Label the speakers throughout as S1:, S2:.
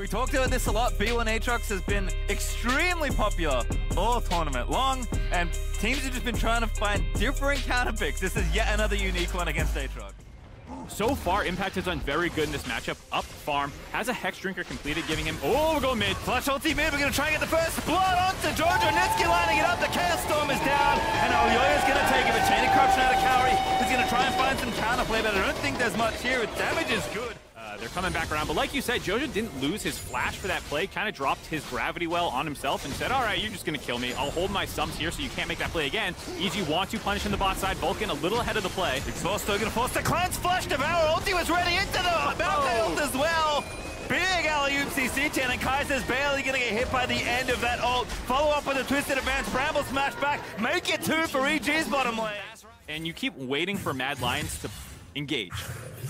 S1: We talked about this a lot. B1 Aatrox has been extremely popular all tournament long, and teams have just been trying to find different counter picks. This is yet another unique one against Aatrox.
S2: So far, Impact has done very good in this matchup. Up farm, has a Hex Drinker completed, giving him, oh, we'll go mid.
S1: Flash ulti mid, we're gonna try and get the first blood onto Jojo. Nisqy lining it up, the Chaos Storm is down, and Elyoya's gonna take it, but Chain of Corruption out of Kaori is gonna try and find some counterplay, but I don't think there's much here. Damage is good.
S2: They're coming back around, but like you said, Jojo didn't lose his flash for that play, kind of dropped his gravity well on himself and said, all right, you're just gonna kill me. I'll hold my sums here so you can't make that play again. EG wants to punish in the bot side. Vulcan a little ahead of the play.
S1: Exhaust still gonna force the cleanse, flash devour, ulti was ready into the oh. Mount ult as well. Big alley-oop CC chain, and Kaiser's barely gonna get hit by the end of that ult. Follow up with a twisted advance, Bramble smash back, make it two for EG's bottom lane.
S2: And you keep waiting for Mad Lions to engage.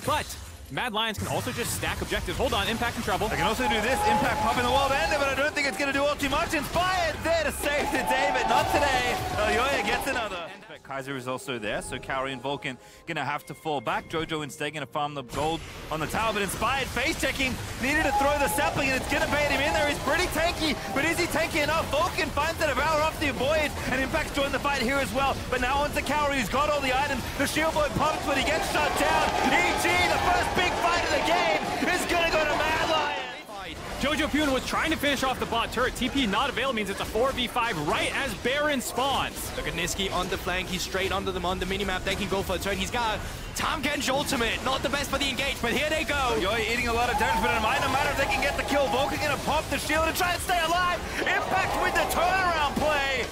S2: But Mad Lions can also just stack objectives. Hold on, Impact in trouble.
S1: They can also do this, Impact popping the wall to end it, but I don't think it's going to do all too much. Inspired there to save the day, but not today. Elyoya gets another. Kaiser is also there, so Kaori and Vulcan gonna have to fall back. Jojo instead gonna farm the gold on the tower, but Inspired face checking, needed to throw the sapling, and it's gonna bait him in there. He's pretty tanky, but is he tanky enough? Vulcan finds the Devour off the Void, and Impact's joined the fight here as well. But now onto Kaori, who's got all the items. The shield boy pumps, but he gets shut down. EG, the first big fight of the game,
S2: Jojo Pyun was trying to finish off the bot turret. TP not available means it's a 4v5 right as Baron spawns.
S3: Look at Nisqy on the flank. He's straight under them on the minimap. They can go for a turn. He's got Tahm Kench ultimate. Not the best for the engage, but here they go.
S1: Yoy eating a lot of damage, but it might not matter if they can get the kill. Vulcan gonna pop the shield and try and stay alive. Impact with the turnaround play.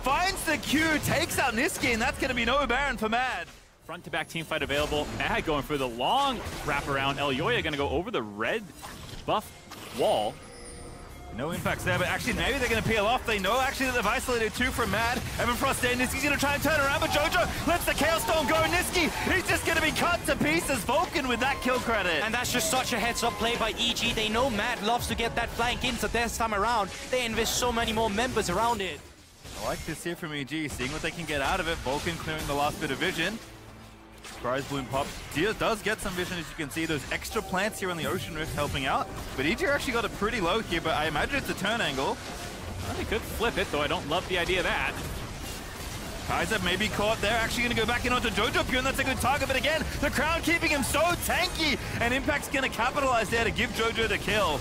S1: Finds the Q, takes out Nisqy, and that's gonna be no Baron for Mad.
S2: Front to back team fight available. Mad going for the long wraparound. Elyoya gonna go over the red buff wall.
S1: No impacts there, but actually maybe they're going to peel off. They know actually that they've isolated two from Mad. Evan Frost there. Nisqy's going to try and turn around, but Jojo lets the Chaos Storm go. Nisqy, he's just going to be cut to pieces. Vulcan with that kill credit.
S3: And that's just such a heads-up play by EG. They know Mad loves to get that flank in, so this time around, they invest so many more members around it.
S1: I like this here from EG, seeing what they can get out of it. Vulcan clearing the last bit of vision. Rise Bloom Pop does get some vision, as you can see. Those extra plants here on the Ocean Rift helping out. But EG actually got it pretty low here, but I imagine it's a turn angle.
S2: Well, they could flip it, though I don't love the idea of that.
S1: Kaiser may be caught there, actually going to go back in onto Jojo Pyun, and that's a good target, but again, the crown keeping him so tanky, and Impact's going to capitalize there to give Jojo the kill.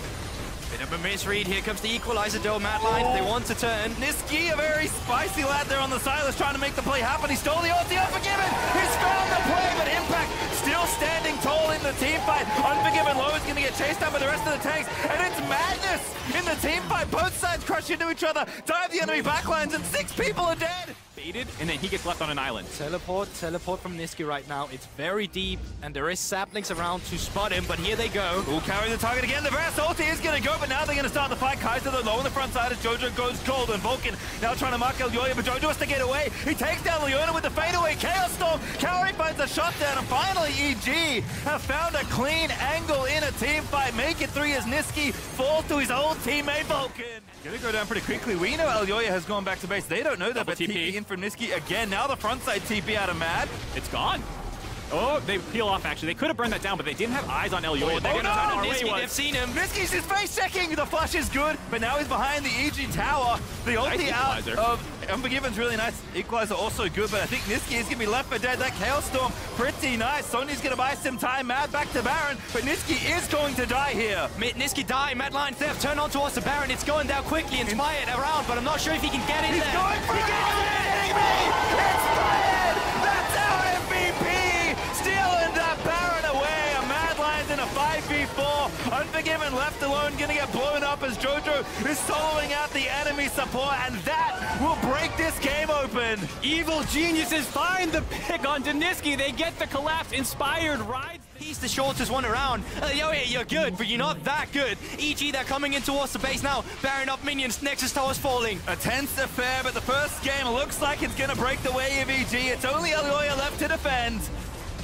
S3: Bit misread. Here comes the equalizer Lions. Oh. They want to turn.
S1: Nisqy, a very spicy lad there on the Sylas, trying to make the play happen. He stole the ulti, Unforgiven! He's found the play, but Impact still standing tall in the team fight. Unforgiven Low is going to get chased down by the rest of the tanks, and it's madness in the team fight. Both sides crush into each other, dive the enemy backlines, and six people are dead!
S2: Baited, and then he gets left on an island.
S3: Teleport, teleport from Nisqy right now. It's very deep, and there is saplings around to spot him, but here they go.
S1: Who carry the target again? The Brass ulti is going to go, but now they're going to start the fight. Kaiser, the low on the front side as Jojo goes cold, and Vulcan now trying to mark Elyoya, but Jojo has to get away. He takes down Leona with the fadeaway Chaos Storm. Kaori finds a shot down, and finally EG have found a clean angle in a team fight. Make it three as Nisqy falls to his old teammate Vulcan. Gonna go down pretty quickly. We know Elyoya has gone back to base. They don't know that,
S2: Double
S1: but TP. TP in from Nisqy again. Now the front side TP out of Mad.
S2: It's gone. Oh, they peel off, actually. They could have burned that down, but they didn't have eyes on Elyoya.
S3: Oh,
S2: They're going to
S3: no,
S2: turn
S3: Nisqy, they've seen him.
S1: Nisqy's his face checking. The flash is good, but now he's behind the EG tower. The ulti
S2: nice
S1: out of Unforgiven's really nice. Equalizer also good, but I think Nisqy is going to be left for dead. That Chaos Storm, pretty nice. Sonya's going to buy some time. Mad back to Baron, but Nisqy is going to die here.
S3: Nisqy die. Mad Lion Theft turn on towards the Baron. It's going down quickly. Inspired around, but I'm not sure if he can get in
S1: He's
S3: there.
S1: He's going for it! Me! Inspired! That's our MVP! Stealing that Baron away. A Mad Lions in a 5v4. Unforgiven left alone, gonna get blown up as Jojo is soloing out the enemy support, and that will break this game open.
S2: Evil geniuses find the pick on Deniski. They get the collapse. Inspired rides.
S3: He's the shortest one around. Uh, yo, you're good, but you're not that good. EG, they're coming in towards the base now. Baron up minions. Nexus Tower's falling.
S1: A tense affair, but the first game looks like it's gonna break the way of EG. It's only Elyoya left to defend.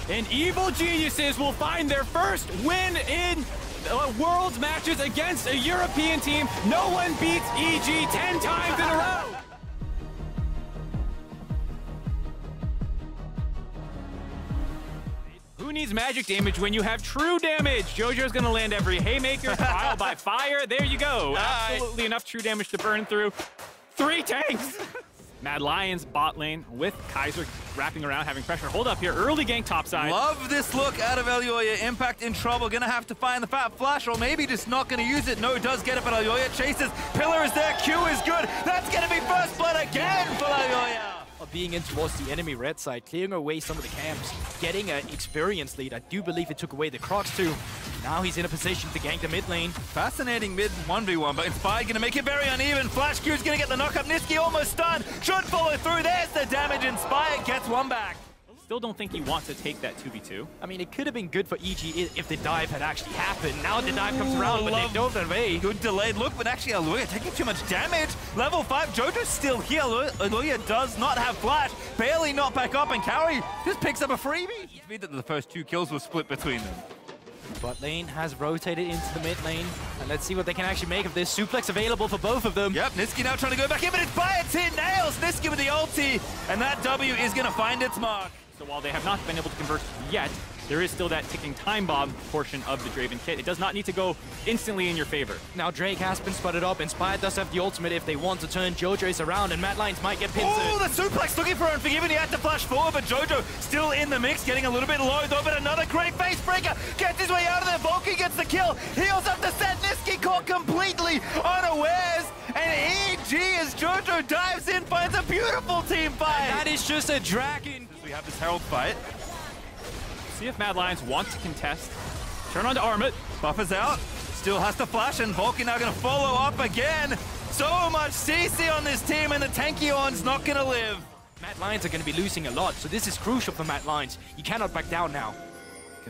S2: And Evil Geniuses will find their first win in uh, Worlds matches against a European team. No one beats EG 10 times in a row. Who needs magic damage when you have true damage? Jojo's gonna land every haymaker, trial by fire. There you go. Absolutely enough true damage to burn through. Three tanks. Mad Lions bot lane with Kaiser wrapping around, having pressure. Hold up here. Early gank topside.
S1: Love this look out of Elyoya. Impact in trouble. Gonna have to find the fat flash, or maybe just not gonna use it. No, does get it, but Elyoya chases. Pillar is there. Q is good. That's gonna be first blood again for Elyoya.
S3: Being in towards the enemy red side, clearing away some of the camps, getting an experience lead. I do believe it took away the Crocs too. Now he's in a position to gank the mid lane.
S1: Fascinating mid 1v1, but Inspired gonna make it very uneven. Flash Q's gonna get the knock up. Nisqy almost stunned. Should follow through. There's the damage. Inspired gets one back.
S2: Still don't think he wants to take that 2v2.
S3: I mean, it could have been good for EG if the dive had actually happened. Now the dive comes around, but they dove it away.
S1: Good delayed look, but actually Elyoya taking too much damage. Level 5, Jojo's still here. Elyoya does not have flash. Barely not back up, and Kaori just picks up a freebie. It's that the first two kills were split between them.
S3: Bot lane has rotated into the mid lane. And let's see what they can actually make of this. Suplex available for both of them.
S1: Yep, Nisqy now trying to go back in, but it's by its hit. Nails Nisqy with the ulti. And that W is going to find its mark.
S2: So while they have not been able to convert yet, there is still that ticking time bomb portion of the Draven kit. It does not need to go instantly in your favor.
S3: Now Drake has been spotted up. Inspired does have the ultimate if they want to turn JoJo's around, and Mad Lions might get pinned.
S1: Oh, the suplex looking for Unforgiven. He had to flash forward, but Jojo still in the mix, getting a little bit low though, but another great face breaker. Gets his way out of there. Volky gets the kill. Heals up the set. Nisqy caught completely unawares. And EG as Jojo dives in, finds a beautiful team fight.
S3: And that is just a dragon.
S1: We have this Herald fight.
S2: See if Mad Lions want to contest. Turn on to Armut.
S1: Buffer's out. Still has to flash, and Vulcan now going to follow up again. So much CC on this team, and the Tankion's not going to live.
S3: Mad Lions are going to be losing a lot, so this is crucial for Mad Lions. You cannot back down now.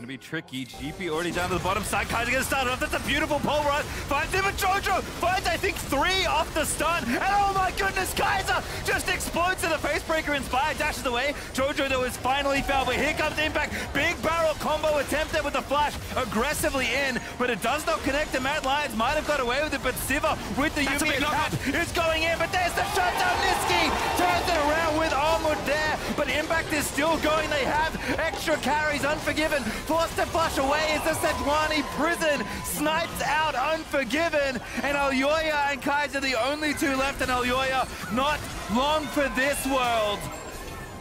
S1: Gonna be tricky. GP already down to the bottom side. Kaiser gonna start off. That's a beautiful pole run. Finds him, Jojo finds, I think, three off the stun. And oh my goodness, Kaiser just explodes to the face breaker. Inspired dashes away. Jojo, though, is finally fouled. But here comes Impact. Big barrel combo attempted with the flash aggressively in. But it does not connect. The Mad Lions might have got away with it. But Siva with the That's Yuumi attack is going in. But there's the shutdown. Nisqy turns it around with Armut there. But Impact is still going. They have extra carries. Unforgiven forced to flush away as the Sejuani prison snipes out Unforgiven. And Elyoya and Kaiser the only two left, and Elyoya not long for this world.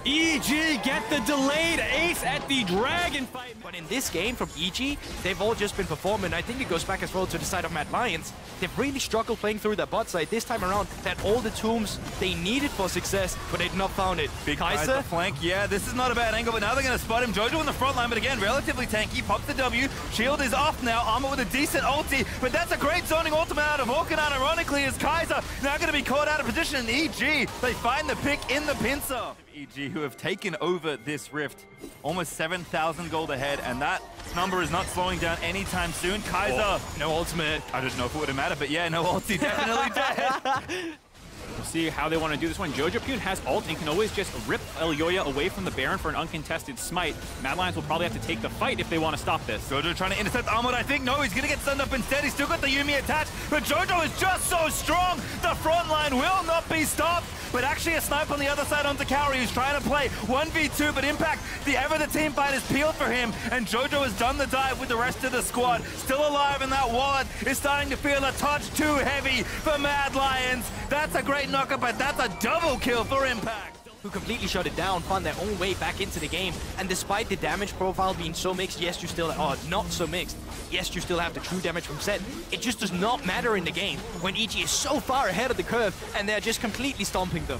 S2: EG get the delayed ace at the Dragon fight.
S3: But in this game from EG, they've all just been performing. I think it goes back as well to the side of Mad Lions. They've really struggled playing through that bot side. This time around, they had all the tombs they needed for success, but they'd not found it.
S1: Big Kaiser. flank, yeah, this is not a bad angle, but now they're going to spot him. Jojo in the front line, but again, relatively tanky. Pops the W. Shield is off now. Armor with a decent ulti, but that's a great zoning ultimate out of Orkanon. Ironically, is Kaiser now going to be caught out of position in EG. They find the pick in the pincer. EG, who have taken over this rift, almost 7,000 gold ahead, and that number is not slowing down anytime soon. Kaiser, oh,
S3: no ultimate.
S1: I don't know if it would have mattered, but yeah, no ulti, definitely dead.
S2: We'll see how they want to do this one. Jojo Pune has ult and can always just rip Elyoya away from the Baron for an uncontested smite. Mad Lions will probably have to take the fight if they want to stop this.
S1: Jojo trying to intercept Armut, I think. No, he's going to get stunned up instead. He's still got the Yuumi attached, but Jojo is just so strong. The front line will not be stopped. But actually a snipe on the other side onto Kaori, who's trying to play 1v2, but Impact, the ever the team fight is peeled for him, and Jojo has done the dive with the rest of the squad. Still alive, in that wallet is starting to feel a touch too heavy for Mad Lions. That's a great knockup, but that's a double kill for Impact
S3: who completely shut it down, found their own way back into the game. And despite the damage profile being so mixed, yes, you still, are not so mixed. Yes, you still have the true damage from Sett. It just does not matter in the game when EG is so far ahead of the curve and they're just completely stomping them.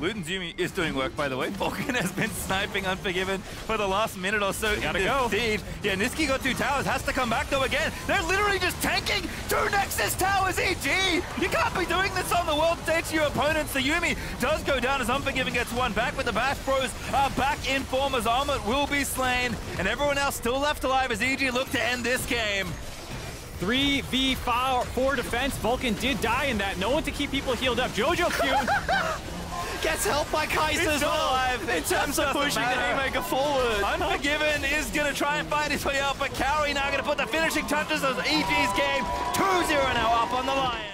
S1: Luden's Yuumi is doing work, by the way. Vulcan has been sniping Unforgiven for the last minute or so
S2: Gotta go.
S1: siege. Yeah, Nisqy got two towers, has to come back though again. They're literally just tanking two Nexus towers, EG! You can't be doing this on the world stage to your opponents. The Yuumi does go down as Unforgiven gets one back, but the Bash Bros are back in form as Armut will be slain, and everyone else still left alive as EG look to end this game.
S2: 3v4 defense. Vulcan did die in that. No one to keep people healed up. Jojo Q
S3: gets help by Kaiser as well alive. in terms of pushing the Haymaker forward.
S1: Unforgiven is going to try and find his way out, but Kaori now going to put the finishing touches of EG's game. 2-0 now up on the Lions.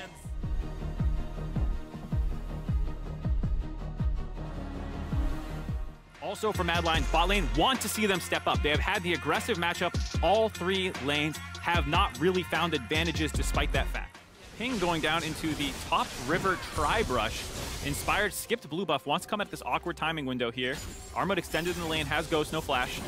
S2: Also for Mad Lions, bot lane want to see them step up. They have had the aggressive matchup. All three lanes have not really found advantages despite that fact. Ping going down into the top river tri-brush. Inspired skipped blue buff, wants to come at this awkward timing window here. Armut extended in the lane, has ghost, no flash.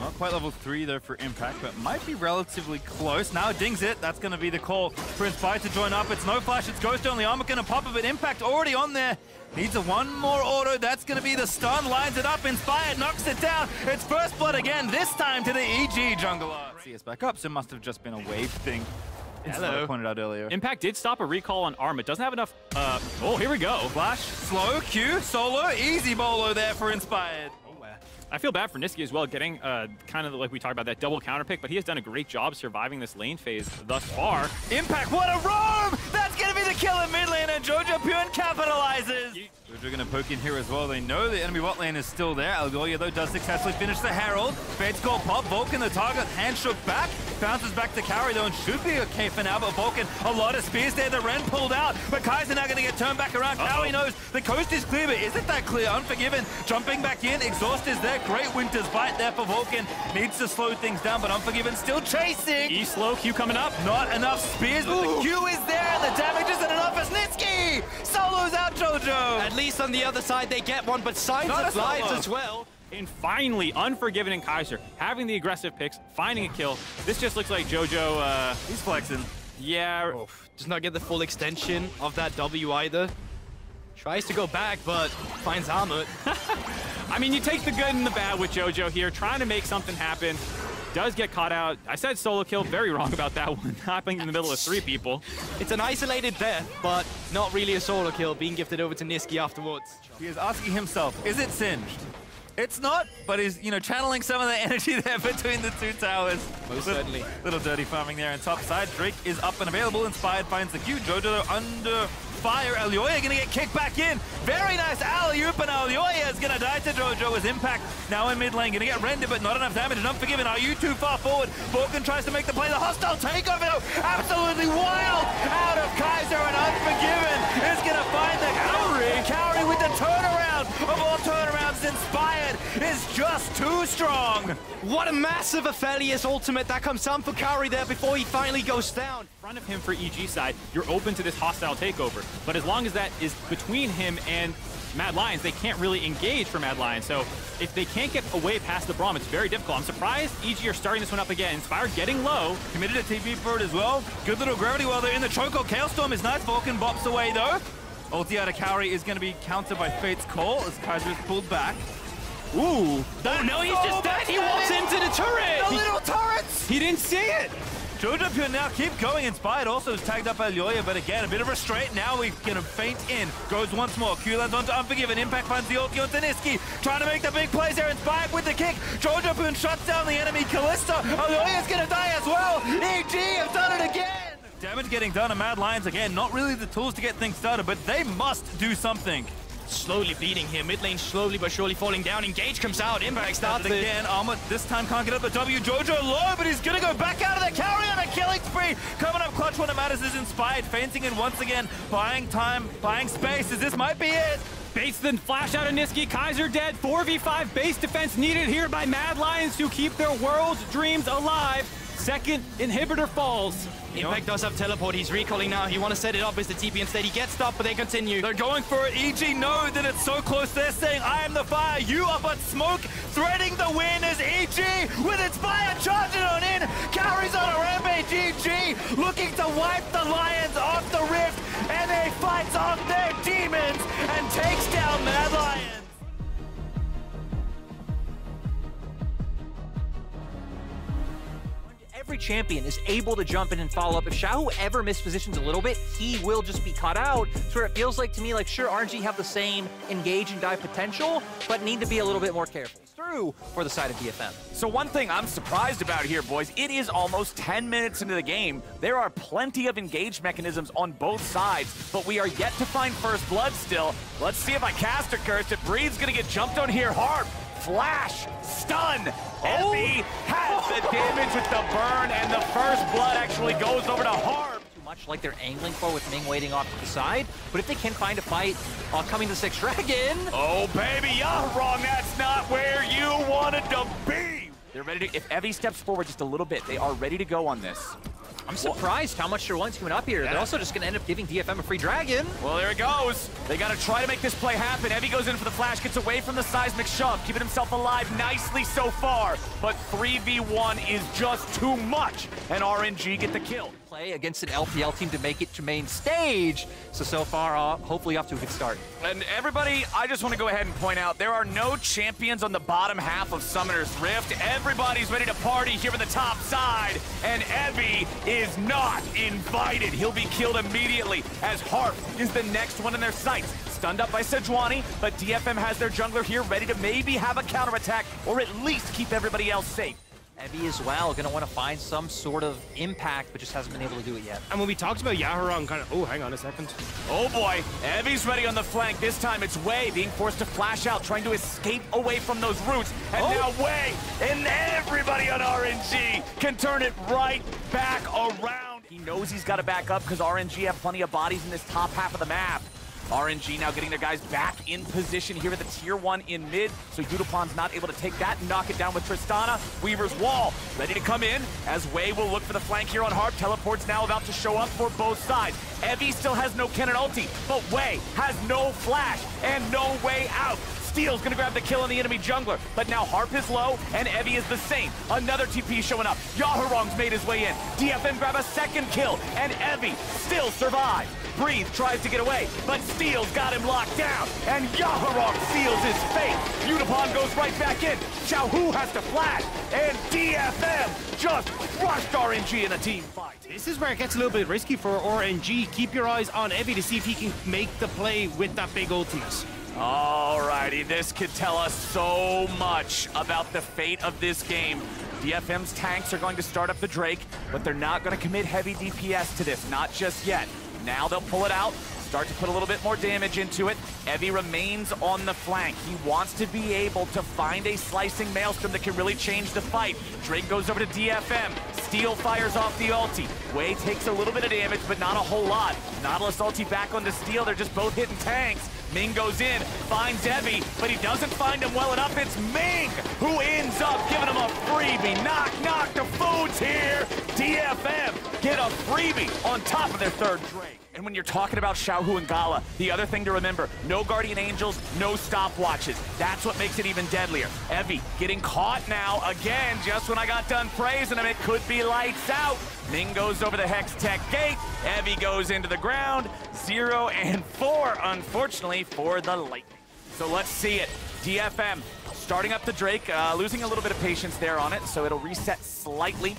S1: Not quite level 3 though for Impact, but might be relatively close. Now dings it. That's going to be the call for Inspired to join up. It's no flash, it's Ghost only. Armut going to pop it, but Impact already on there. Needs a one more auto. That's going to be the stun. Lines it up. Inspired knocks it down. It's first blood again, this time to the EG jungler. CS back up, so it must have just been a wave thing. Hello. pointed out earlier.
S2: Impact did stop a recall on Arm. It doesn't have enough. Uh, oh, here we go.
S1: Flash, slow, Q, solo, easy bolo there for Inspired.
S2: I feel bad for Nisqy as well, getting uh, kind of like we talked about that double counter pick, but he has done a great job surviving this lane phase thus far.
S1: Impact, what a roam! That's gonna be the kill in mid lane, and Jojo Pyun capitalizes. Jojo gonna poke in here as well. They know the enemy bot lane is still there. Elyoya though does successfully finish the Herald. Fate's call pop. Vulcan the target, hand shook back. Bounces back to carry though and should be okay for now, but Vulcan, a lot of spears there. The Ren pulled out, but Kaiser now gonna get turned back around. Uh -oh. Kaori knows the coast is clear, but isn't that clear? Unforgiven, jumping back in. Exhaust is there. Great Winter's bite there for Vulcan. Needs to slow things down, but Unforgiven still chasing.
S2: E slow, Q coming up.
S1: Not enough spears, but Ooh. the Q is there, and the damage isn't enough as Nisqy solos out Jojo.
S3: At least on the other side they get one, but signs Not of lives as well.
S2: And finally, Unforgiven and Kaiser having the aggressive picks, finding a kill. This just looks like JoJo, uh,
S1: he's flexing.
S2: Yeah.
S3: Oof. Does not get the full extension of that W either. Tries to go back, but finds Armut.
S2: I mean, you take the good and the bad with JoJo here, trying to make something happen does get caught out. I said solo kill, very wrong about that one, happening in the middle of three people.
S3: It's an isolated death, but not really a solo kill, being gifted over to Nisqy afterwards.
S1: He is asking himself, is it singed? It's not, but he's, you know, channeling some of the energy there between the two towers.
S3: Most little, certainly.
S1: Little dirty farming there on top side. Drake is up and available. Inspired finds the Q. Jojo under fire. Elyoya gonna get kicked back in. Very nice alley-oop, and is gonna die to Jojo as Impact now in mid lane. Gonna get rendered, but not enough damage. And Unforgiven, are you too far forward? Vulcan tries to make the play. The hostile takeover, though, absolutely wild out of Kaiser, and Unforgiven is gonna find the Kaori. Kaori with the turnaround of all turnarounds. Inspired is just too strong.
S3: What a massive Aphelios ultimate that comes down for Kaori there before he finally goes down.
S2: In front of him for EG side, you're open to this hostile takeover. But as long as that is between him and Mad Lions, they can't really engage for Mad Lions. So if they can't get away past the Braum, it's very difficult. I'm surprised EG are starting this one up again. Inspired getting low.
S1: Committed a TP for it as well. Good little gravity while they're in the Choco. Oh, Chaos Storm is nice. Vulcan bops away though. Ulti out of Kaori is going to be countered by Fate's Call as Kaiser is pulled back.
S2: Ooh.
S3: Oh, no, he's so just oh, dead. He walks into the turret.
S1: The little turrets.
S2: He didn't see it.
S1: Jojo can now keep going. Inspired also is tagged up by Lyoya, but again, a bit of restraint. Now we can him faint in. Goes once more. Q lands onto Unforgiven. Impact finds the ulti onto Nisqy. Trying to make the big plays there. Inspired with the kick. Jojo Pyun shuts down the enemy. Kalista. is gonna die as well. EG have done it again. Damage getting done to Mad Lions again. Not really the tools to get things started, but they must do something
S3: slowly bleeding here. Mid lane slowly but surely falling down. Engage comes out. Impact starts
S1: again. Armut this time can't get up the W. Jojo low, but he's going to go back out of the carry on a killing spree. Coming up clutch when it matters is Inspired. Fainting in once again. Buying time, buying space. As this might be it.
S2: Bates then flash out of Nisqy. Kaiser dead. 4v5 base defense needed here by Mad Lions to keep their world's dreams alive. Second inhibitor falls.
S3: Impact does have teleport. He's recalling now. He want to set it up as the TP instead. He gets stopped, but they continue.
S1: They're going for it. EG know that it's so close. They're saying, I am the fire. You are but smoke. Threading the win as EG with its fire charging on in. Carries on a rampage. EG looking to wipe the Lions off the rift. And they fights off their demons and takes down Mad Lions.
S4: Every champion is able to jump in and follow up. If Xiaohu ever mispositions a little bit, he will just be caught out. So it feels like to me, like, sure, RNG have the same engage and dive potential, but need to be a little bit more careful. Through for the side of DFM.
S5: So one thing I'm surprised about here, boys, it is almost 10 minutes into the game. There are plenty of engage mechanisms on both sides, but we are yet to find first blood still. Let's see if I cast a curse. If Breathe's gonna get jumped on here hard. Flash, stun, oh. has the damage with the burn, and the first blood actually goes over to Harp.
S4: Too much like they're angling for with Ming waiting off to the side. But if they can find a fight uh, coming to Six Dragon,
S5: Oh, baby, you're wrong. That's not where you wanted to be. They're ready to, if Evi steps forward just a little bit, they are ready to go on this.
S4: I'm surprised how much Sherwon's coming up here. They're also just going to end up giving DFM a free Dragon.
S5: Well, there it goes. They got to try to make this play happen. Evi goes in for the flash, gets away from the seismic shove, keeping himself alive nicely so far. But 3v1 is just too much, and RNG get the kill.
S4: Play against an LPL team to make it to main stage. So, so far, uh, hopefully off to a good start.
S5: And everybody, I just want to go ahead and point out, there are no champions on the bottom half of Summoner's Rift. Everybody's ready to party here on the top side, and Evi is not invited. He'll be killed immediately, as Harp is the next one in their sights. Stunned up by Sejuani, but DFM has their jungler here ready to maybe have a counterattack, or at least keep everybody else safe.
S4: Evi as well, going to want to find some sort of impact, but just hasn't been able to do it yet.
S6: And when we talked about Yaharong, kind of, oh, hang on a second.
S5: Oh boy, Evi's ready on the flank. This time it's Wei being forced to flash out, trying to escape away from those roots. And oh. now Wei and everybody on RNG can turn it right back around. He knows he's got to back up because RNG have plenty of bodies in this top half of the map. RNG now getting their guys back in position here at the tier one in mid, so Yutapon's not able to take that and knock it down with Tristana. Weaver's wall ready to come in as Wei will look for the flank here on Harp. Teleport's now about to show up for both sides. Evi still has no cannon ulti, but Wei has no flash and no way out. Steal's gonna grab the kill on the enemy jungler, but now Harp is low, and Evi is the same. Another TP showing up. Yaharong's made his way in. DFM grab a second kill, and Evi still survives. Breathe tries to get away, but Steal's got him locked down, and Yaharong seals his fate. Unipon goes right back in. Xiaohu has to flash, and DFM just crushed RNG in a team fight.
S6: This is where it gets a little bit risky for RNG. Keep your eyes on Evi to see if he can make the play with that big ultimate.
S5: Alrighty, this could tell us so much about the fate of this game. DFM's tanks are going to start up the Drake, but they're not going to commit heavy DPS to this, not just yet. Now they'll pull it out, start to put a little bit more damage into it. Evi remains on the flank. He wants to be able to find a slicing Maelstrom that can really change the fight. Drake goes over to DFM. Steal fires off the ulti. Wei takes a little bit of damage, but not a whole lot. Nautilus ulti back onto Steal. They're just both hitting tanks. Ming goes in, finds Evi, but he doesn't find him well enough. It's Ming who ends up giving him a freebie. Knock, knock, the food's here. DFM get a freebie on top of their third Drake. And when you're talking about Xiaohu and Gala, the other thing to remember, no Guardian Angels, no stopwatches. That's what makes it even deadlier. Evi getting caught now again, just when I got done praising him, it could be lights out. Ming goes over the Hex Tech gate. Evi goes into the ground. Zero and four, unfortunately, for the Lightning. So let's see it. DFM starting up the Drake, uh, losing a little bit of patience there on it, so it'll reset slightly.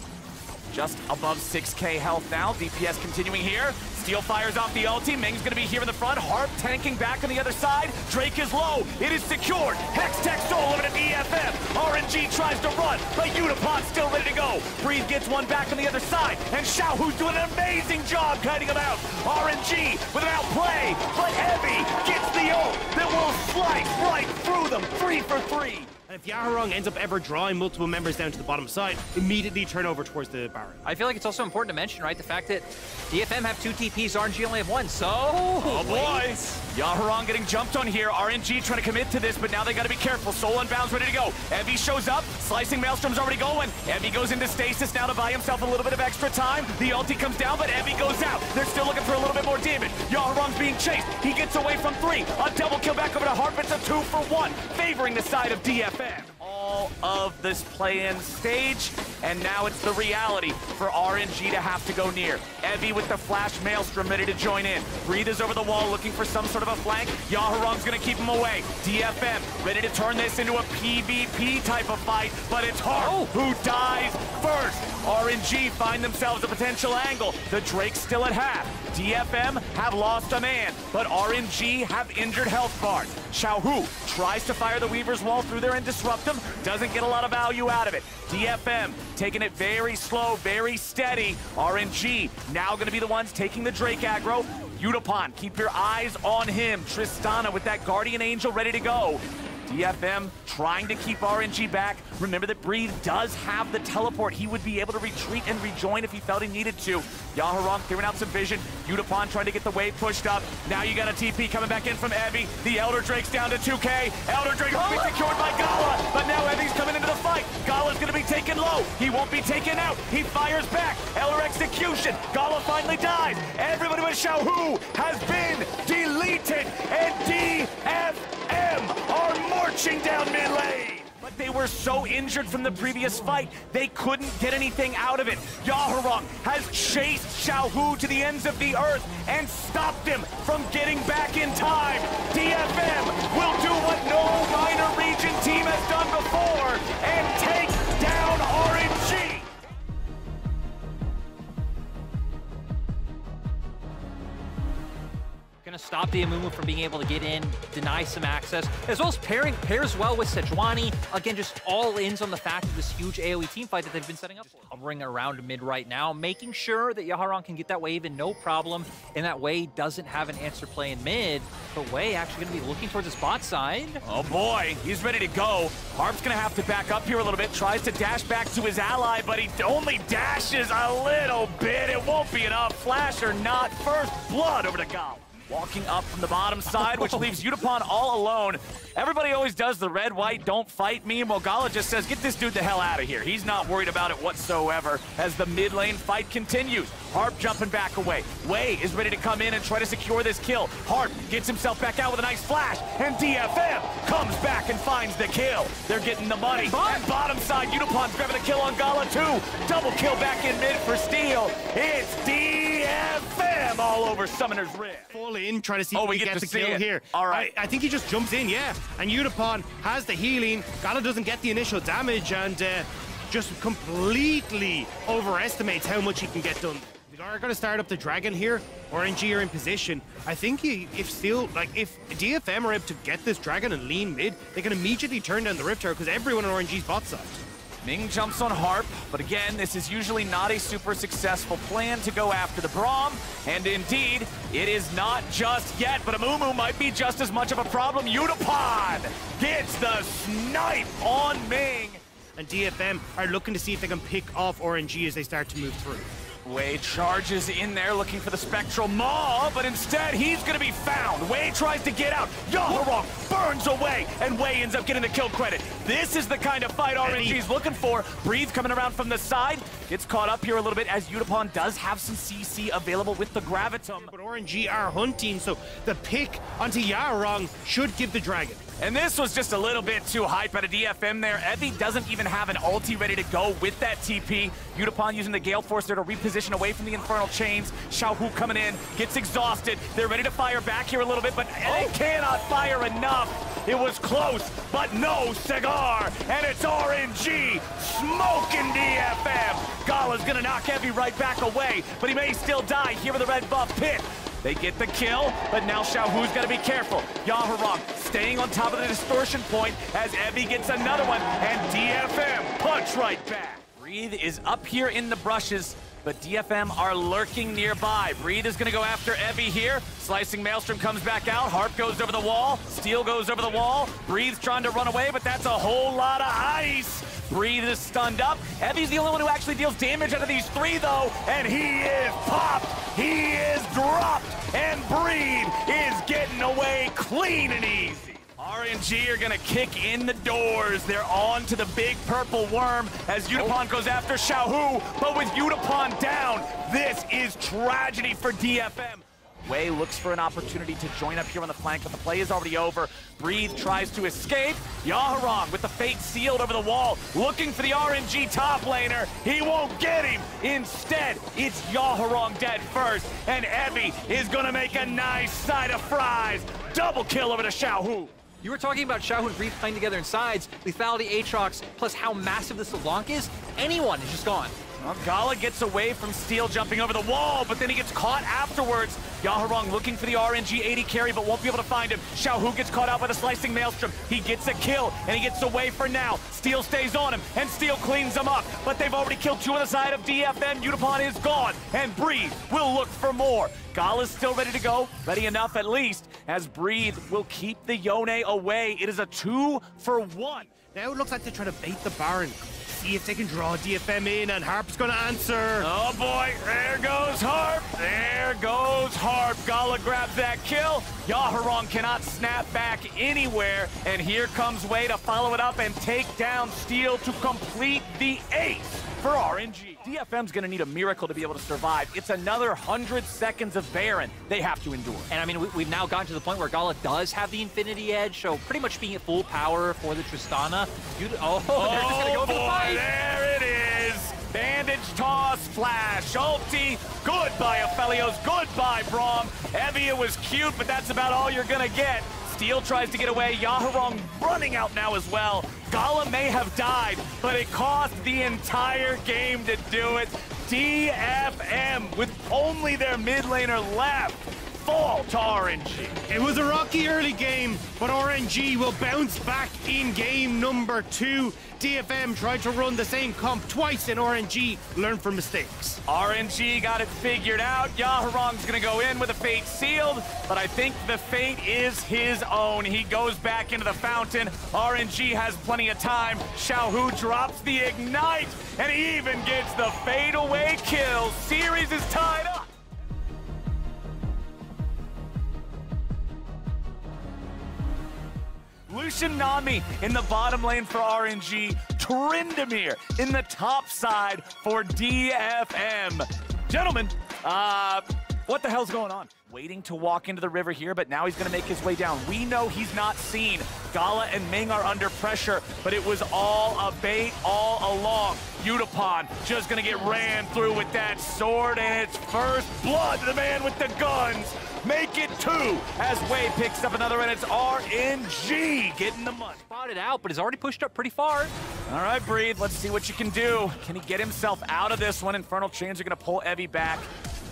S5: Just above 6k health now. DPS continuing here. Steal fires off the ulti. Ming's gonna be here in the front. Harp tanking back on the other side. Drake is low. It is secured. Hex Hextech Soul to DFM. RNG tries to run, but Unipod's still ready to go. Breathe gets one back on the other side. And Xiao, who's doing an amazing job kiting him out. RNG with an outplay, but Heavy gets the ult that will slice right through them. Three for three.
S6: And if Yaharong ends up ever drawing multiple members down to the bottom side, immediately turn over towards the Baron.
S4: I feel like it's also important to mention, right, the fact that DFM have two TPs, RNG only have one, so...
S5: Oh boy! Yaharong getting jumped on here. RNG trying to commit to this, but now they gotta be careful. Soul Unbound's ready to go. Evi shows up. Slicing Maelstrom's already going. Evi goes into stasis now to buy himself a little bit of extra time. The ulti comes down, but Evi goes out. They're still looking for a little bit more damage. Yaharong's being chased. He gets away from three. A double kill back over to Harp. It's a two for one, favoring the side of DFM. All of this play-in stage, and now it's the reality for RNG to have to go near. Evi with the flash Maelstrom ready to join in. Breathe is over the wall looking for some sort of a flank. Yaharong's gonna keep him away. DFM ready to turn this into a PvP type of fight, but it's Harp oh. who dies first. RNG find themselves a potential angle. The Drake's still at half. DFM have lost a man, but RNG have injured health bars. Xiaohu tries to fire the Weaver's Wall through there and disrupt them, doesn't get a lot of value out of it. DFM taking it very slow, very steady. RNG now gonna be the ones taking the Drake aggro. Yutapon, keep your eyes on him. Tristana with that Guardian Angel ready to go. DFM trying to keep RNG back. Remember that Breathe does have the teleport. He would be able to retreat and rejoin if he felt he needed to. Yaharong throwing out some vision. Yutapon trying to get the wave pushed up. Now you got a TP coming back in from Evi. The Elder Drake's down to 2K. Elder Drake will be secured by Gala, but now Evi's coming into the fight. Gala's gonna be taken low. He won't be taken out. He fires back. Elder execution. Gala finally dies. Everybody with Xiaohu has been deleted, and DFM marching down mid lane. But they were so injured from the previous fight, they couldn't get anything out of it. Yaharong has chased Xiaohu to the ends of the earth and stopped him from getting back in time. DFM will do what no minor region team has done before and take
S4: Gonna stop the Amumu from being able to get in, deny some access, as well as pairing pairs well with Sejuani. Again, just all ins on the fact of this huge AoE team fight that they've been setting up for. Hovering around mid right now, making sure that Yaharong can get that wave in no problem, and that Wei doesn't have an answer play in mid, but Wei actually gonna be looking towards his bot side.
S5: Oh boy, he's ready to go. Harp's gonna have to back up here a little bit, tries to dash back to his ally, but he only dashes a little bit. It won't be enough. Flash or not, first blood over to Gal. Walking up from the bottom side, which leaves Yutapon all alone. Everybody always does the red, white, don't fight meme. Mogala just says, get this dude the hell out of here. He's not worried about it whatsoever as the mid lane fight continues. Harp jumping back away. Wei is ready to come in and try to secure this kill. Harp gets himself back out with a nice flash, and DFM comes back and finds the kill. They're getting the money. And bottom side, Yutapon's grabbing a kill on Gala too. Double kill back in mid for Steal. It's DFM all over Summoner's Rift.
S6: Fall in, try to see
S5: Oh,
S6: if
S5: we
S6: he
S5: get
S6: gets
S5: to
S6: the kill
S5: it.
S6: here.
S5: All right.
S6: I, I think he just jumps in, yeah. And Yutapon has the healing. Gala doesn't get the initial damage and uh, just completely overestimates how much he can get done. Are going to start up the dragon here. RNG are in position. I think he, if still, like, if DFM are able to get this dragon and lean mid, they can immediately turn down the Rift Tower because everyone on RNG's bot side.
S5: Ming jumps on Harp, but again, this is usually not a super successful plan to go after the Braum. And indeed, it is not just yet, but Amumu might be just as much of a problem. Yutapon gets the snipe on Ming.
S6: And DFM are looking to see if they can pick off RNG as they start to move through.
S5: Wei charges in there looking for the Spectral Maw, but instead he's gonna be found. Wei tries to get out. Yaharong burns away, and Wei ends up getting the kill credit. This is the kind of fight RNG's looking for. Breathe coming around from the side. Gets caught up here a little bit as Yutapon does have some CC available with the Gravitum.
S6: But RNG are hunting, so the pick onto Yarong should give the dragon.
S5: And this was just a little bit too hype out of DFM there. Evi doesn't even have an ulti ready to go with that TP. Yutapon using the Gale Force there to reposition away from the Infernal Chains. Xiaohu coming in, gets exhausted. They're ready to fire back here a little bit, but they oh. cannot fire enough. It was close, but no cigar. And it's RNG smoking DFM. Gala's gonna knock Evi right back away, but he may still die here with the red buff pit. They get the kill, but now Xiaohu's got to be careful. Yaharong staying on top of the distortion point as Evi gets another one, and DFM punch right back. Breathe is up here in the brushes, but DFM are lurking nearby. Breathe is going to go after Evi here. Slicing Maelstrom comes back out. Harp goes over the wall. Steal goes over the wall. Breathe's trying to run away, but that's a whole lot of ice. Breathe is stunned up. Evi's the only one who actually deals damage out of these three, though, and he is popped. He is dropped, and Breathe is getting away clean and easy. RNG are gonna kick in the doors. They're on to the big purple worm as Yutapon goes after Xiaohu, but with Yutapon down, this is tragedy for DFM. Wei looks for an opportunity to join up here on the flank, but the play is already over. Breathe tries to escape. Yaharong with the fate sealed over the wall, looking for the RNG top laner. He won't get him. Instead, it's Yaharong dead first, and Evi is gonna make a nice side of fries. Double kill over to Xiaohu.
S4: You were talking about Xiaohu and Breathe playing together in sides, lethality Aatrox, plus how massive this LeBlanc is. Anyone is just gone.
S5: Well, Gala gets away from Steal jumping over the wall, but then he gets caught afterwards. Yaharong looking for the RNG 80 carry, but won't be able to find him. Xiaohu gets caught out by the slicing Maelstrom. He gets a kill, and he gets away for now. Steal stays on him, and Steal cleans him up. But they've already killed two on the side of DFM. Yutapon is gone, and Breathe will look for more. Gala's still ready to go, ready enough at least. as Breathe will keep the Yone away. It is a two for one.
S6: Now it looks like they're trying to bait the Baron. See if they can draw DFM in, and Harp's gonna answer.
S5: Oh boy, there goes Harp. There goes Harp. Gala grabs that kill. Yaharong cannot snap back anywhere. And here comes Wei to follow it up and take down Steal to complete the ace for RNG. DFM's gonna need a miracle to be able to survive. It's another 100 seconds of Baron they have to endure.
S4: And I mean, we, have now gotten to the point where Gala does have the Infinity Edge, so pretty much being at full power for the Tristana. You, oh,
S5: oh,
S4: they're just gonna go
S5: boy,
S4: for the oh, fight.
S5: there it is. Bandage toss, flash, ulti. Goodbye, Aphelios. Goodbye, Braum. Evi, it was cute, but that's about all you're gonna get. Steal tries to get away. Yaharong running out now as well. Gala may have died, but it cost the entire game to do it. DFM with only their mid laner left fall to RNG.
S6: It was a rocky early game, but RNG will bounce back in game number two. DFM tried to run the same comp twice in RNG, learn from mistakes.
S5: RNG got it figured out. Yaharong's gonna go in with a fate sealed, but I think the fate is his own. He goes back into the fountain. RNG has plenty of time. Xiaohu drops the ignite, and even gets the fade away kill. Series is tied up. Lucian Nami in the bottom lane for RNG. Tryndamere in the top side for DFM. Gentlemen, uh, what the hell's going on? Waiting to walk into the river here, but now he's going to make his way down. We know he's not seen. Gala and Ming are under pressure, but it was all a bait all along. Yutapon just going to get ran through with that sword, and it's first blood to the man with the guns make it two as Wade picks up another, and it's RNG getting the money.
S4: Spotted out, but he's already pushed up pretty far.
S5: All right, Breathe, let's see what you can do. Can he get himself out of this one? Infernal Chains are going to pull Evi back.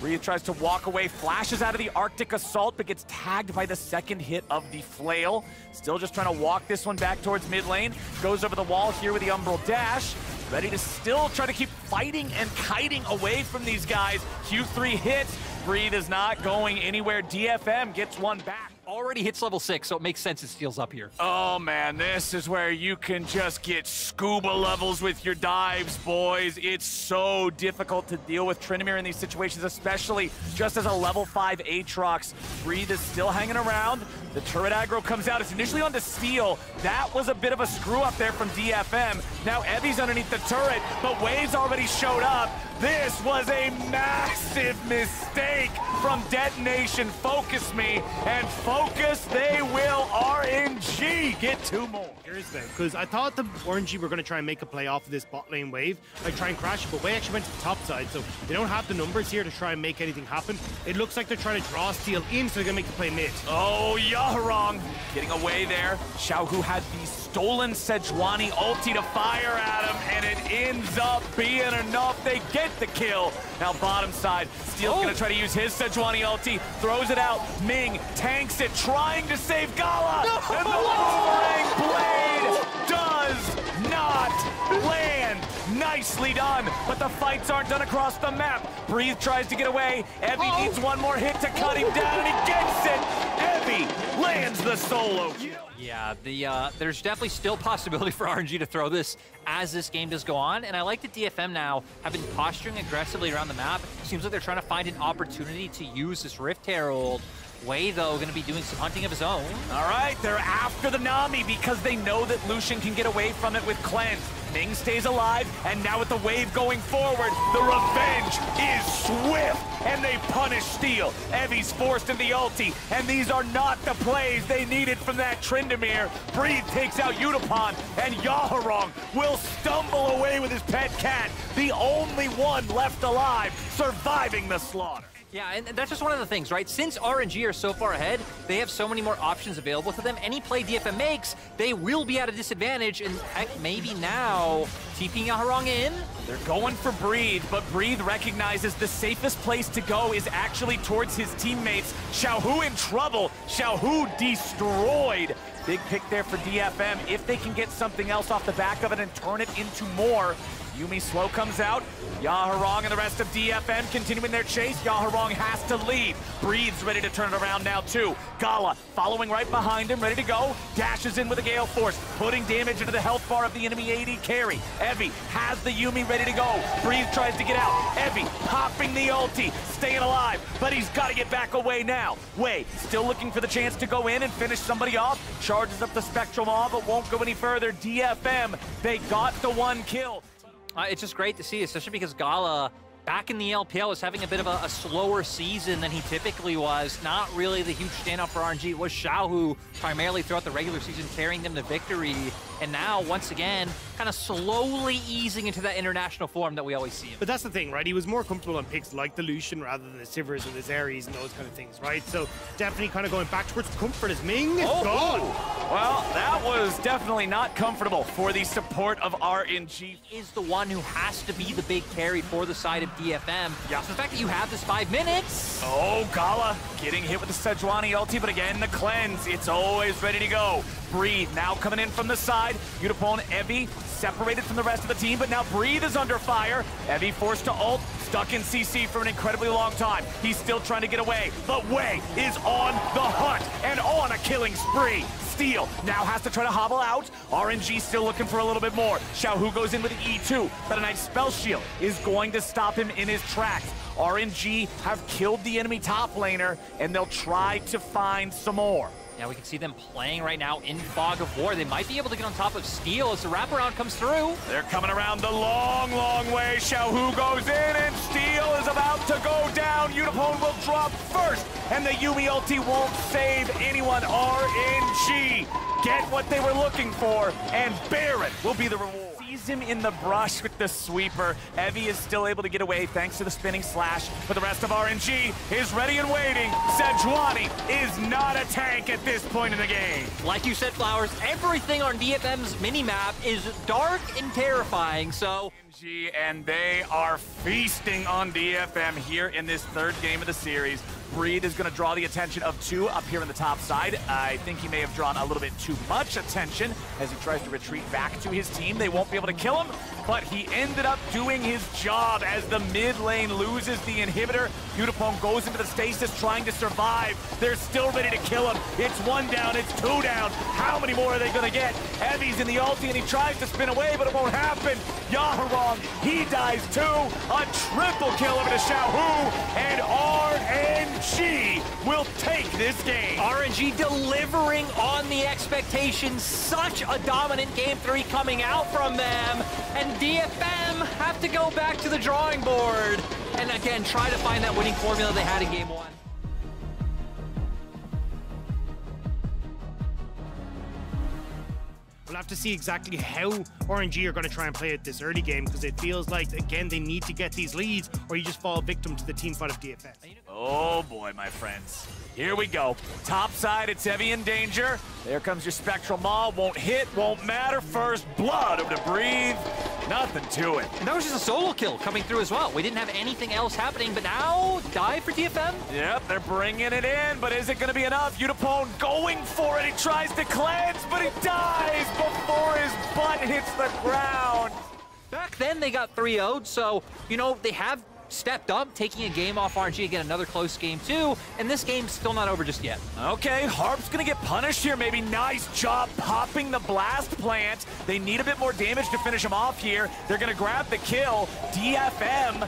S5: Breathe tries to walk away, flashes out of the Arctic Assault, but gets tagged by the second hit of the Flail. Still just trying to walk this one back towards mid lane. Goes over the wall here with the Umbral Dash. Ready to still try to keep fighting and kiting away from these guys. Q3 hits. Breathe is not going anywhere. DFM gets one back
S4: already hits level 6, so it makes sense it steals up here.
S5: Oh, man, this is where you can just get scuba levels with your dives, boys. It's so difficult to deal with Tryndamere in these situations, especially just as a level 5 Aatrox. Breathe is still hanging around. The turret aggro comes out. It's initially on the Steal. That was a bit of a screw-up there from DFM. Now Evi's underneath the turret, but Waves already showed up. This was a massive mistake from Detonation. Focus me, and focus they will. RNG get two more.
S6: Here's the because I thought the RNG were going to try and make a play off of this bot lane wave, like try and crash it, but Wei actually went to the top side, so they don't have the numbers here to try and make anything happen. It looks like they're trying to draw Steal in, so they're going to make the play mid.
S5: Oh, Yaharong getting away there. Xiaohu had the stolen Sejuani ulti to fire at him, and it ends up being enough. They get the kill. Now bottom side, Steal's oh. gonna try to use his Sejuani ulti, throws it out. Ming tanks it, trying to save Gala. No. And the Boomerang Blade does not land. Nicely done, but the fights aren't done across the map. Breathe tries to get away. Evi oh. needs one more hit to cut him down, and he gets it. Lands the solo.
S4: Yeah, the uh, there's definitely still possibility for RNG to throw this as this game does go on, and I like that DFM now have been posturing aggressively around the map. Seems like they're trying to find an opportunity to use this Rift Herald Wei, though, going to be doing some hunting of his own.
S5: All right, they're after the Nami because they know that Lucian can get away from it with Cleanse. Ming stays alive, and now with the wave going forward, the revenge is swift, and they punish Steal. Evi's forced in the ulti, and these are not the plays they needed from that Tryndamere. Breathe takes out Yutapon, and Yaharong will stumble away with his pet cat, the only one left alive, surviving the slaughter.
S4: Yeah, and that's just one of the things, right? Since RNG are so far ahead, they have so many more options available to them. Any play DFM makes, they will be at a disadvantage, and heck, maybe now TPing Yaharong in.
S5: They're going for Breathe, but Breathe recognizes the safest place to go is actually towards his teammates. Xiaohu in trouble. Xiaohu destroyed. Big pick there for DFM. If they can get something else off the back of it and turn it into more, Yumi slow comes out. Yaharong and the rest of DFM continuing their chase. Yaharong has to leave. Breathes ready to turn it around now too. Gala following right behind him, ready to go. Dashes in with a Gale Force, putting damage into the health bar of the enemy AD carry. Evi has the Yumi ready to go. Breathe tries to get out. Evi popping the ulti, staying alive, but he's got to get back away now. Wei still looking for the chance to go in and finish somebody off. Charges up the Spectral Maw, but won't go any further. DFM, they got the one kill.
S4: Uh, it's just great to see, especially because Gala back in the LPL is having a bit of a, a, slower season than he typically was. Not really the huge standout for RNG. It was Xiaohu primarily throughout the regular season carrying them to victory. And now, once again, kind of slowly easing into that international form that we always see him.
S6: But that's the thing, right? He was more comfortable on picks like the Lucian rather than the Sivirs and the Zeris and those kind of things, right? So definitely kind of going back towards comfort as Ming is
S5: oh,
S6: gone.
S5: Well, that was definitely not comfortable for the support of RNG.
S4: Is the one who has to be the big carry for the side of DFM. Yeah. So the fact that you have this five minutes.
S5: Oh, Gala getting hit with the Sejuani ulti, but again, the cleanse. It's always ready to go. Breathe now coming in from the side. Yutapon, Evi separated from the rest of the team, but now Breathe is under fire. Evi forced to ult, stuck in CC for an incredibly long time. He's still trying to get away, but Wei is on the hunt and on a killing spree. Steal now has to try to hobble out. RNG still looking for a little bit more. Xiaohu goes in with E2, but a nice spell shield is going to stop him in his tracks. RNG have killed the enemy top laner, and they'll try to find some more.
S4: Yeah, we can see them playing right now in Fog of War. They might be able to get on top of Steal as the wraparound comes through.
S5: They're coming around the long, long way. Xiaohu goes in, and Steal is about to go down. Yutapon will drop first, and the Yuumi ulti won't save anyone. RNG get what they were looking for, and Baron will be the reward him in the brush with the sweeper. Evi is still able to get away thanks to the spinning slash, but the rest of RNG is ready and waiting. Sejuani is not a tank at this point in the game.
S4: Like you said, Flowers, everything on DFM's minimap is dark and terrifying, so...
S5: And they are feasting on DFM here in this third game of the series. Breathe is going to draw the attention of two up here on the top side. I think he may have drawn a little bit too much attention as he tries to retreat back to his team. They won't be able to kill him, but he ended up doing his job as the mid lane loses the inhibitor. Beautiful goes into the stasis trying to survive. They're still ready to kill him. It's one down, it's two down. How many more are they going to get? Evi's in the ulti and he tries to spin away, but it won't happen. Yaharong, he dies too. A triple kill over to Xiaohu, and RNG will take this game.
S4: RNG delivering on the expectations. Such a dominant game three coming out from them. And DFM have to go back to the drawing board. And again, try to find that winning formula they had in game one.
S6: We'll have to see exactly how RNG are going to try and play it this early game because it feels like, again, they need to get these leads or you just fall victim to the team fight of DFS.
S5: Oh boy, my friends. Here we go. Top side, it's heavy in danger. There comes your Spectral Maw. Won't hit, won't matter. First blood over to Breathe. Nothing to it.
S4: And that was just a solo kill coming through as well. We didn't have anything else happening, but now die for DFM?
S5: Yep, they're bringing it in, but is it going to be enough? Yutapon going for it. He tries to cleanse, but he dies before his butt hits the ground.
S4: Back then, they got 3 0 so, you know, they have stepped up, taking a game off RNG, again, another close game too, and this game's still not over just yet.
S5: Okay, Harp's gonna get punished here, maybe. Nice job popping the blast plant. They need a bit more damage to finish him off here. They're gonna grab the kill. DFM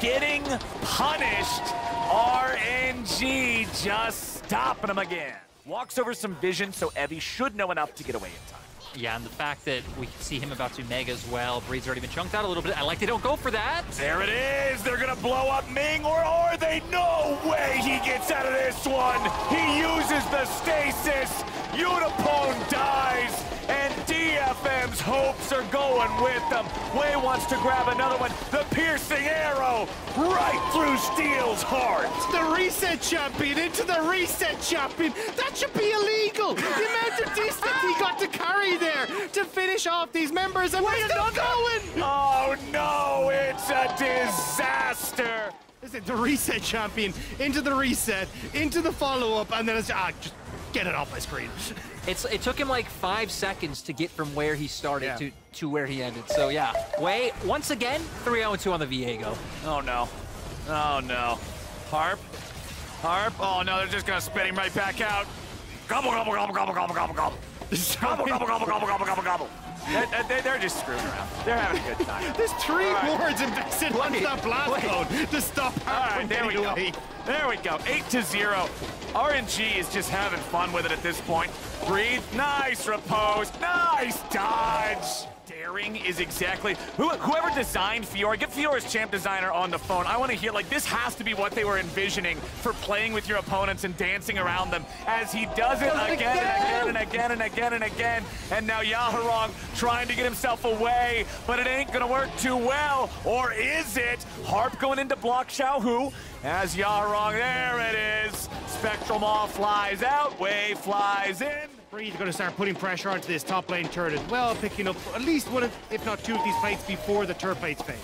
S5: getting punished. RNG just stopping him again. Walks over some vision, so Evi should know enough to get away in time.
S4: Yeah, and the fact that we can see him about to mega as well. Breathe's already been chunked out a little bit. I like they don't go for that.
S5: There it is. They're going to blow up Ming, or are they? No way he gets out of this one. He uses the stasis. Yutapon dies and DFM's hopes are going with them. Wei wants to grab another one. The piercing arrow right through Steal's heart.
S6: The reset champion into the reset champion. That should be illegal. the amount of distance he got to carry there to finish off these members and we're still going.
S5: Oh no, it's a disaster.
S6: Is it the reset champion into the reset, into the follow-up, and then it's ah, just Get it off my screen.
S4: It's it took him like five seconds to get from where he started
S6: Yeah.
S4: to to where he ended. So yeah, Wei once again 3-0-2 on the Viego.
S5: Oh no. Oh no. Harp. Harp. Oh no, they're just gonna spit him right back out. Gobble, gobble, gobble, gobble, gobble, gobble, gobble. Gobble, gobble, gobble, gobble, gobble, gobble, gobble. They- they- They're just screwing around. They're having a good time.
S6: There's three
S5: All right.
S6: wards invested onto
S5: Wait,
S6: that blast
S5: wait.
S6: code to stop
S5: All
S6: Harp
S5: there we
S6: getting
S5: go. There we go. Eight to zero. RNG is just having fun with it at this point. Breathe. Nice riposte. Nice dodge. Daring is exactly who, whoever designed Fiora. Get Fiora's champ designer on the phone. I want to hear like this has to be what they were envisioning for playing with your opponents and dancing around them as he does it again and again and again and again and again. And now Yaharong trying to get himself away, but it ain't gonna work too well. Or is it? Harp going into block Xiaohu as Yaharong, there it is. Spectral Maw flies out, Wei flies in.
S6: Breathe going to start putting pressure onto this top lane turret as well, picking up at least one, of, if not two of these plates before the turret plates fade.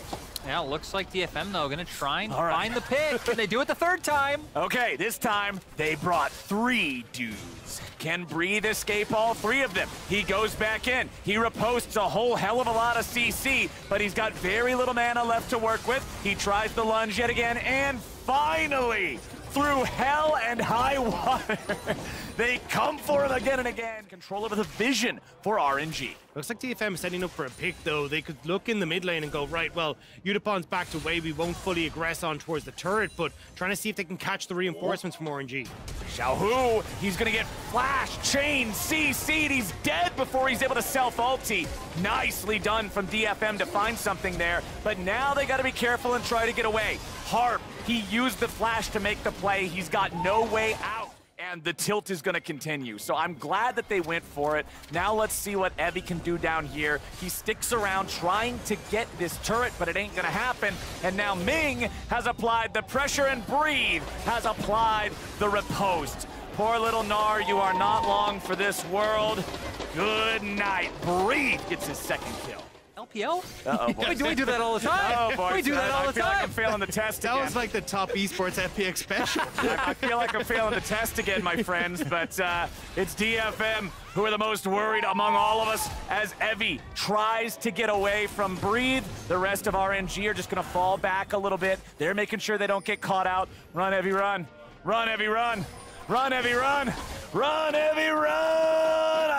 S4: Yeah, looks like DFM though gonna try and
S5: All right.
S4: find the pick. Can they do it the third time?
S5: Okay, this time they brought three dudes. Can Breathe escape all three of them? He goes back in. He ripostes a whole hell of a lot of CC, but he's got very little mana left to work with. He tries the lunge yet again, and finally, through hell and high water, they come for him again and again. Control over the vision for RNG.
S6: Looks like DFM is setting up for a pick, though. They could look in the mid lane and go, right, well, Yutapon's backed away. We won't fully aggress on towards the turret, but trying to see if they can catch the reinforcements from RNG.
S5: Xiaohu, he's gonna get flash, chain, CC'd, he's dead before he's able to self-ulti. Nicely done from DFM to find something there, but now they gotta be careful and try to get away. Harp, he used the flash to make the play, he's got no way out. And the tilt is gonna continue, so I'm glad that they went for it. Now let's see what Evi can do down here. He sticks around trying to get this turret, but it ain't gonna happen. And now Ming has applied the pressure and Breathe has applied the riposte. Poor little Gnar, you are not long for this world. Good night. Breathe gets his second kill.
S4: LPL?
S5: Uh-oh, boys.
S4: we, do, we do that all the time.
S5: Oh, boy.
S4: we do that all
S5: I
S4: the
S5: feel like I'm failing the test
S6: That
S5: again.
S6: was like the top esports FPX special.
S5: I I feel like I'm failing the test again, my friends, but uh, it's DFM who are the most worried among all of us as Evi tries to get away from Breathe. The rest of RNG are just going to fall back a little bit. They're making sure they don't get caught out. Run, Evi, run. Run, Evi, run. Run, Evi, run. Run, Evi, run.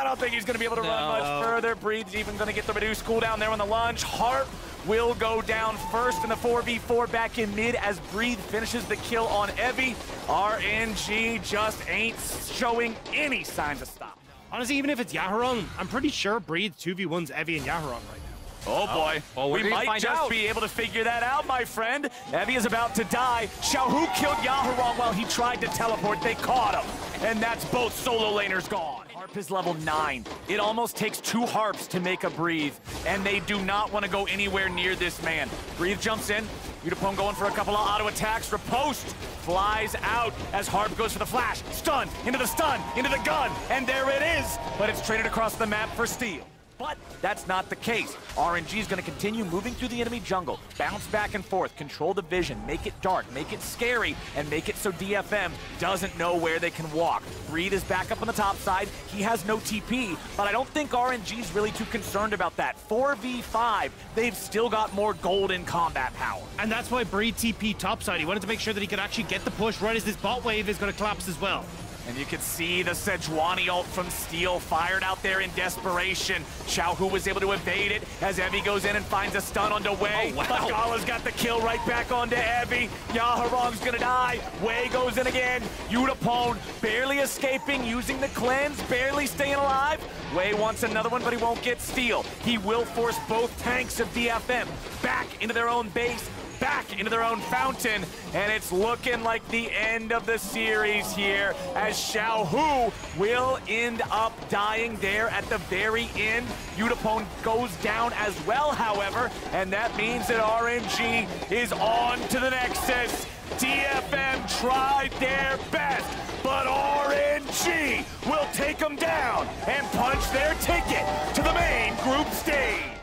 S5: I don't think he's going to be able to run much
S4: No.
S5: further. Breathe's even going to get the reduced cooldown there on the lunge. Harp will go down first in the 4v4 back in mid as Breathe finishes the kill on Evi. RNG just ain't showing any signs of stop.
S6: Honestly, even if it's Yaharong, I'm pretty sure Breathe 2v1's Evi and Yaharong right now.
S5: Oh boy. Oh.
S4: Well, we're
S5: we
S4: gonna
S5: might just
S4: out.
S5: be able to figure that out, my friend. Evi is about to die. Xiaohu killed Yaharong while he tried to teleport. They caught him. And that's both solo laners gone. Harp is level 9. It almost takes two harps to make a breathe, and they do not want to go anywhere near this man. Breathe jumps in. Yutapon going for a couple of auto attacks. Riposte flies out as Harp goes for the flash. Stun, into the stun, into the gun, and there it is. But it's traded across the map for steal. But that's not the case. RNG is going to continue moving through the enemy jungle, bounce back and forth, control the vision, make it dark, make it scary, and make it so DFM doesn't know where they can walk. Breathe is back up on the top side. He has no TP, but I don't think RNG is really too concerned about that. 4v5, they've still got more gold in combat power.
S6: And that's why Breathe TP topside. He wanted to make sure that he could actually get the push right as this bot wave is going to collapse as well.
S5: And you can see the Sejuani ult from Steal fired out there in desperation. Xiaohu was able to evade it as Evi goes in and finds a stun onto Wei.
S4: Oh, wow.
S5: But Gala's got the kill right back onto Evi. Yaharong's gonna die. Wei goes in again. Yutapon barely escaping, using the cleanse, barely staying alive. Wei wants another one, but he won't get Steal. He will force both tanks of DFM back into their own base back into their own fountain, and it's looking like the end of the series here as Xiaohu will end up dying there at the very end. Yutapon goes down as well, however, and that means that RNG is on to the Nexus. DFM tried their best, but RNG will take them down and punch their ticket to the main group stage.